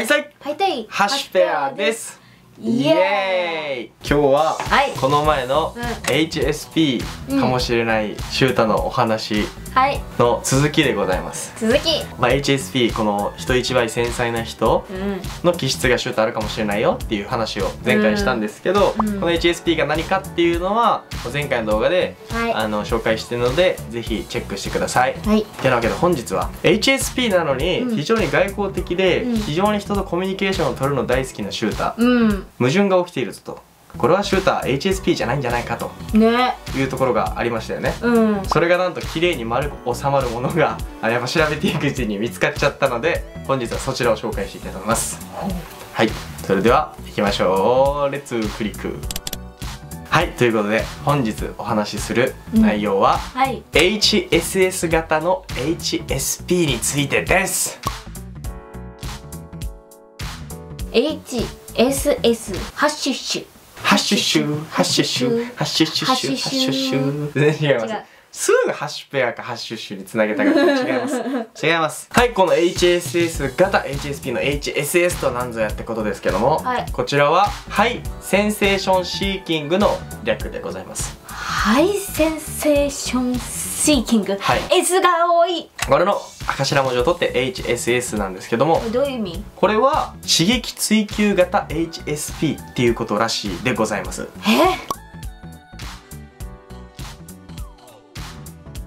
はいさいはいたいハッシュペアです。イエーイ今日ははい。この前のうん。HSP かもしれないシュータのお話はい。の続きでございます、続き。まあ、HSP この人一倍繊細な人うん。の気質がシュートあるかもしれないよっていう話を前回したんですけど、うん。この HSP が何かっていうのは前回の動画で、はい。あの紹介してるのでぜひチェックしてください。はい。てなわけで本日は HSP なのにうん。非常に外交的でうん。非常に人とコミュニケーションを取るの大好きなシューター。うん。矛盾が起きているぞとこれはシューター HSP じゃないんじゃないかと。ね。いうところがありましたよね。うん。それがなんと綺麗に丸く収まるものがあやっぱ調べていくうちに見つかっちゃったので本日はそちらを紹介していきたいと思います。はい。それでは行きましょう。レッツクリック。はい。ということで本日お話しする内容は、はい。HSS 型の HSP についてです。HSS ハッシュッシュハッシュシュハッシュシュハッシュシュシュハッシュシュ。全然違いますすぐハッシュペアかハッシュシュにつなげたかった違います。違います。はいこの HSS 型 HSP の HSS となんぞやってことですけども、はい。こちらは High Sensation Seeking の略でございます。 High Sensation Seeking。はい。S が多い。これの頭文字を取って HSS なんですけどもこれどういう意味？これは刺激追求型 HSP っていうことらしいでございます。え？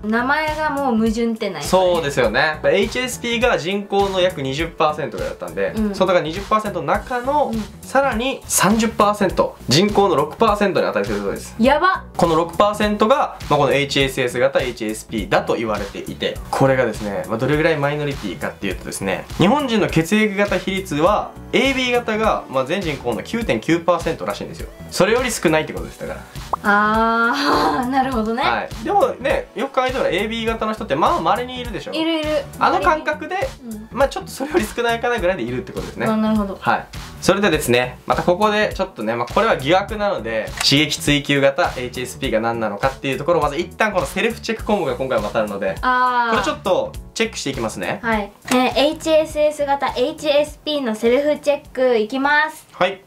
名前がもう矛盾ってないそうですよね。HSP が人口の約20%ぐらいだったんで、うん。そのだから20%の中の、うん。さらに30%人口の6%に値するそうです。やば。この6%が、まあ、この HSS 型 HSP だと言われていてこれがですね、まあ、どれぐらいマイノリティかっていうとですね日本人の血液型比率は AB 型が、まあ、全人口の9.9%らしいんですよ。それより少ないってことですだから。あー なるほどね、はい、でもねよく考えたら AB 型の人ってまあ稀にいるでしょ。い、るいる。あの感覚でうん。まあちょっとそれより少ないかなぐらいでいるってことですね。あなるほど。はい。それでですねまたここでちょっとね、まあ、これは疑惑なので刺激追求型 HSP が何なのかっていうところをまず一旦このセルフチェック項目が今回渡るのでああこれちょっとチェックしていきますね。はい、えー HSS 型 HSP のセルフチェックいきます。はい。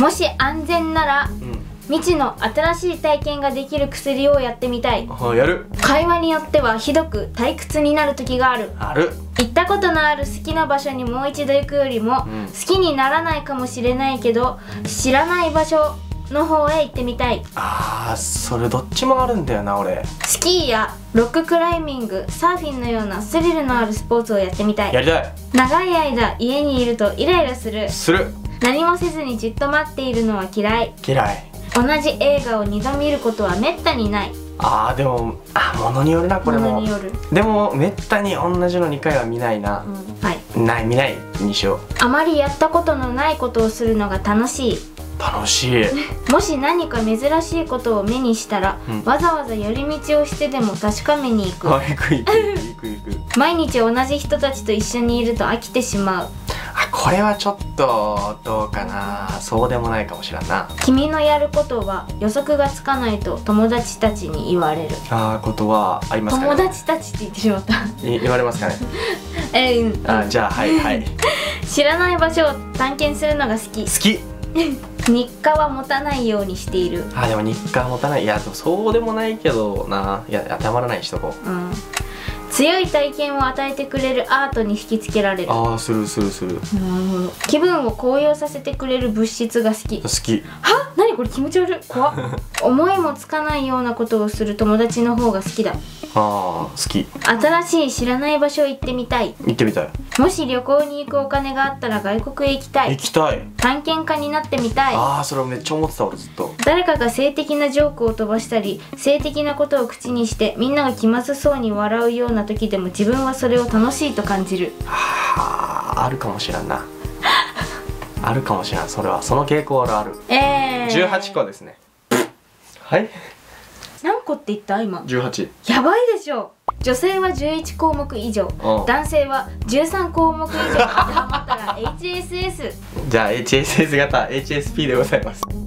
もし安全ならうん未知の新しい体験ができる薬をやってみたい。あやる。会話によってはひどく退屈になる時がある。ある。行ったことのある好きな場所にもう一度行くよりも、うん。好きにならないかもしれないけど知らない場所の方へ行ってみたい。あーそれどっちもあるんだよな俺。スキーやロッククライミングサーフィンのようなスリルのあるスポーツをやってみたい。やりたい。長い間家にいるとイライラする。する。何もせずにじっと待っているのは嫌い。嫌い同じ映画を2度見ることはめったにない。あーでもあものによるなこれも。ものによる、でもめったに同じの2回は見ないな。う、ん、はい。ない見ないにしよあまりやったことのないことをするのが楽しい。う楽しい。もし何か珍しいことを目にしたら、うん。わざわざ寄り道をしてでも確かめに行く。あ行く行く行く行く。毎日同じ人たちと一緒にいると飽きてしまう。あこれはちょっとどうかな。そうでもないかもしらんな。君のやることは予測がつかないと友達たちに言われる。あーことはありますか友ね達たちって言ってしまった。い言われますかね。えーうん。あーじゃあはいはい。好 知らない場所を探検するのが好き。き。日課は持たないようにしている。あーでも日課持たない。いやそうでもないけどな。いや当てはまらないしとこうん強い体験を与えてくれるアートに引きつけられる。なるああするするする。好ほど。気分を高揚させてくれる物質が好き。き。は？何これ気持ち悪い。怖っ。思いもつかないようなことをする友達の方が好きだ。ああ好き。新しい知らない場所へ行ってみたい。行ってみたい。もし旅行に行くお金があったら外国へ行きた行いきたい。探検家になってみたい。ああそれめっちゃ思ってた俺ずっと。誰かが性的なジョークを飛ばしたり性的なことを口にしてみんなが気まずそうに笑うような時でも自分はそれを楽しいと感じる。はああるかもしらんな。あるかもしらん。それは。その傾向はある。えー、18個ですね。はい。何個って言った今？18やばいでしょ。女性は11項目以上うん。男性は13項目以上。当てはまったら HSS じゃあ HSS 型 HSP でございます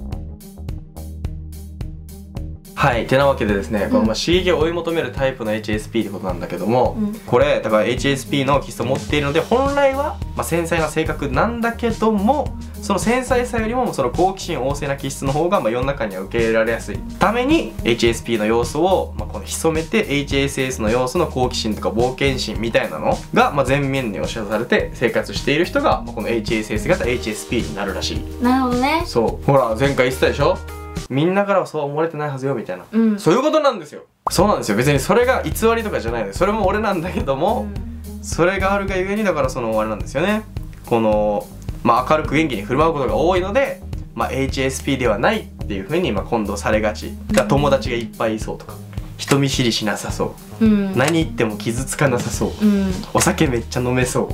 はい。てなわけでですね、このまあ刺激を追い求めるタイプの HSP ってことなんだけども、うん。これだから HSP の気質を持っているので本来は、まあ、繊細な性格なんだけどもその繊細さよりもその好奇心旺盛な気質の方が、まあ、世の中には受け入れられやすいために HSP の要素を、まあ、この潜めて HSS の要素の好奇心とか冒険心みたいなのが、まあ、前面に押し出されて生活している人が、まあ、この HSS 型 HSP になるらしい。なるほどね。そう。ほら前回言ってたでしょ？みんなからはそう思われてないはずよみたいな。うん。そういうことなんですよ。そうなんですよ。別にそれが偽りとかじゃないのよ。それも俺なんだけども、それがあるがゆえにだからそのあれなんですよね。この、まあ、明るく元気に振る舞うことが多いので、まあ、HSP ではないっていうふうに、まあ、今度されがち。が友達がいっぱいいそうとか。人見知りしなさそう。うん。何言っても傷つかなさそう。うん。お酒めっちゃ飲めそ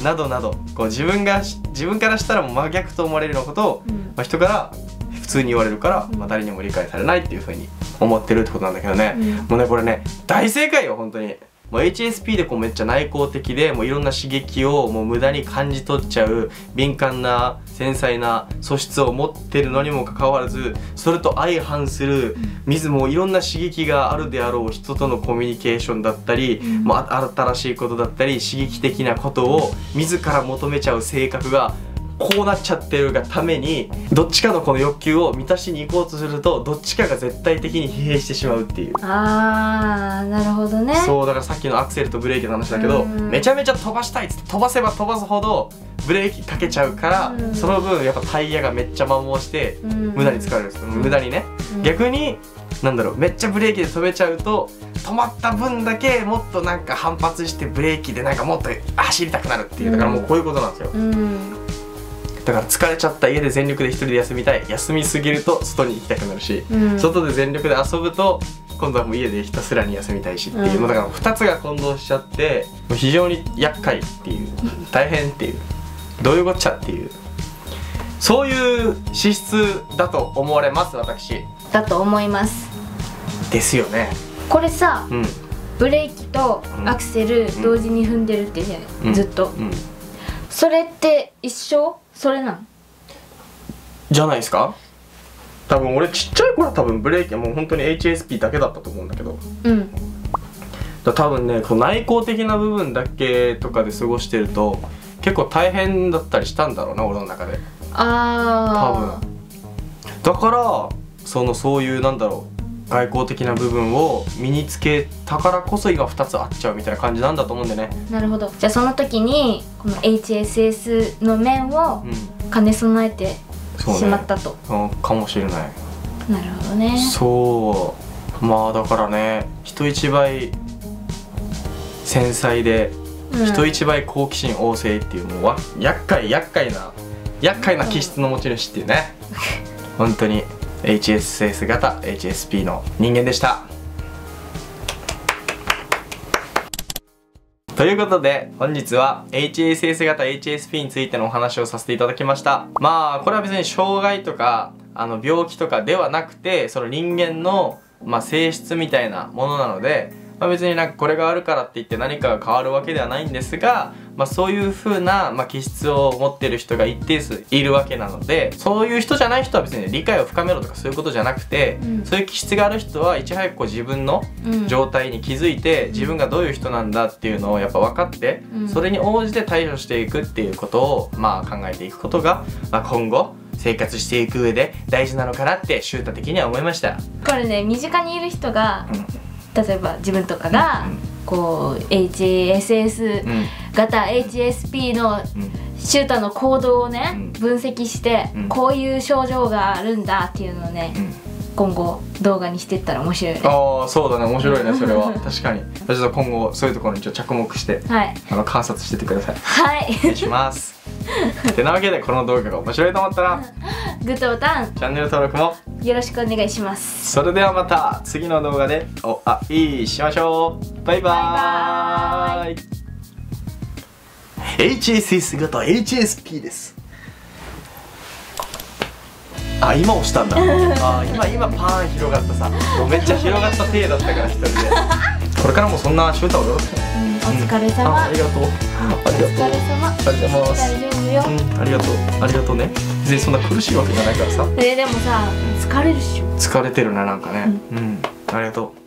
う。などなど。こう自分がし自分からしたらもう真逆と思われるようなことを、うん。まあ、人から普通に言われるから、うん。まあ、誰にも理解されないっていうふうに思ってるってことなんだけどね、うん。もうねこれね大正解よ本当に。もう HSP でこうめっちゃ内向的でもういろんな刺激をもう無駄に感じ取っちゃう敏感な繊細な素質を持ってるのにもかかわらずそれと相反する水もいろんな刺激があるであろう人とのコミュニケーションだったり、うん。まあ、新しいことだったり刺激的なことを自ら求めちゃう性格がこうなっちゃってるがためにどっちかのこの欲求を満たしに行こうとするとどっちかが絶対的に疲弊してしまうっていう。あーなるほどね。そうだからさっきのアクセルとブレーキの話だけど、うん。めちゃめちゃ飛ばしたいっつって飛ばせば飛ばすほどブレーキかけちゃうから、うん。その分やっぱタイヤがめっちゃ摩耗してうん。無駄に使われるんですよ、無駄にね、うん。逆になんだろうめっちゃブレーキで飛べちゃうと止まった分だけもっとなんか反発してブレーキでなんかもっと走りたくなるっていうだからもうこういうことなんですよ。うんだから疲れちゃった家で全力で一人で休みたい。休みすぎると外に行きたくなるし、うん。外で全力で遊ぶと今度はもう家でひたすらに休みたいしっていう、うん。だから2つが混同しちゃってもう非常に厄介っていう。大変っていう。どういうこっちゃっていう。そういう資質だと思われます私。だと思います。ですよね。これさうん。ブレーキとアクセル同時に踏んでるって言うじゃない、うん。ずっと。うん。それって一緒？それなん？じゃないですか？多分俺ちっちゃい頃は多分ブレーキはもう本当に HSP だけだったと思うんだけど。うん。だ多分ねこう内向的な部分だけとかで過ごしてると結構大変だったりしたんだろうな俺の中で。ああだからそのそういうなんだろう外交的な部分を身につけたからこそ今2つあっちゃうみたいな感じなんだと思うんでね。なるほど。じゃあその時にこの HSS の面をうん兼ね備えてそうねしまったと、うんかもしれない。なるほどね。そう。まあだからね人一倍繊細でうん。人一倍好奇心旺盛っていうもうわ厄介厄介な厄介な気質の持ち主っていうね。本当に HSS 型 HSP の人間でした。ということで本日は HSS 型 HSP についてのお話をさせていただきました。まあこれは別に障害とかあの病気とかではなくてその人間の、まあ、性質みたいなものなので、まあ、別になんかこれがあるからって言って何かが変わるわけではないんですが、まあ、そういう風な、まあ、気質を持ってる人が一定数いるわけなのでそういう人じゃない人は別に理解を深めろとかそういうことじゃなくて、うん。そういう気質がある人はいち早くこう自分のうん。状態に気づいて自分がどういう人なんだっていうのをやっぱ分かって、うん。それに応じて対処していくっていうことをまあ考えていくことが、まあ、今後生活していく上で大事なのかなってシュータ的には思いました。これね身近にいる人がうん。例えば自分とかがうんこう HSS うん。型 HSP のうん。シュータの行動をね、うん。分析して、うん。こういう症状があるんだっていうのをね、うん。今後動画にしてったら面白いよね。ああそうだね。面白いねそれは。確かに。ちょっと今後そういうところにちょっと着目してはい。あの観察しててください。はい。お願いします。てなわけでこの動画が面白いと思ったらグッドボタン。チャンネル登録も。よろしくお願いします。それではまた次の動画でおあいいしましょう。バイバーイ。HSS 型 HSP です。あ今押したんだ。あ今今パーン広がったさ。もうめっちゃ広がった体だったから一人で。これからもそんなシューターをよろしくうんお疲れ様、あありがとう。あおりがとう疲れ様ありがとううんありがとう。ありがとうね全然そんな苦しいわけじゃないからさ。えー、でもさ疲れるっしょ。疲れてるななんかね。うん、うん、ありがとう。